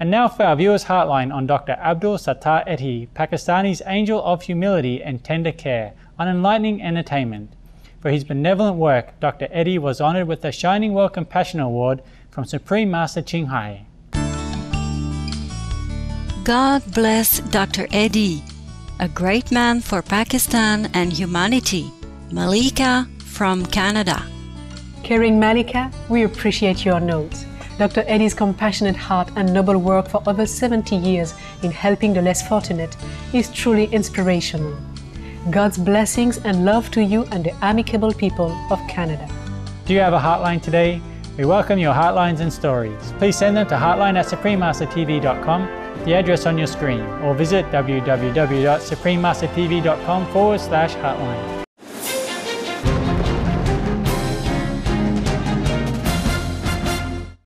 And now for our viewers' heartline on Dr. Abdul Sattar Edhi, Pakistani's angel of humility and tender care, on enlightening entertainment. For his benevolent work, Dr. Edhi was honored with the Shining World Compassion Award from Supreme Master Ching Hai. God bless Dr. Edhi, a great man for Pakistan and humanity. Malika from Canada. Caring Malika, we appreciate your notes. Dr. Edhi's compassionate heart and noble work for over 70 years in helping the less fortunate is truly inspirational. God's blessings and love to you and the amicable people of Canada. Do you have a heartline today? We welcome your heartlines and stories. Please send them to heartline at suprememastertv.com, the address on your screen, or visit www.suprememastertv.com forward slash heartline.